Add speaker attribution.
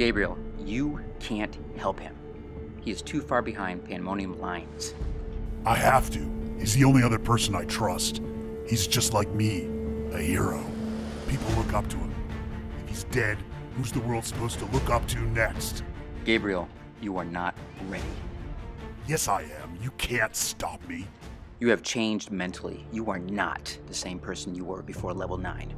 Speaker 1: Gabriel, you can't help him. He is too far behind Pandemonium lines.
Speaker 2: I have to. He's the only other person I trust. He's just like me, a hero. People look up to him. If he's dead, who's the world supposed to look up to next?
Speaker 1: Gabriel, you are not ready.
Speaker 2: Yes, I am. You can't stop me.
Speaker 1: You have changed mentally. You are not the same person you were before level 9.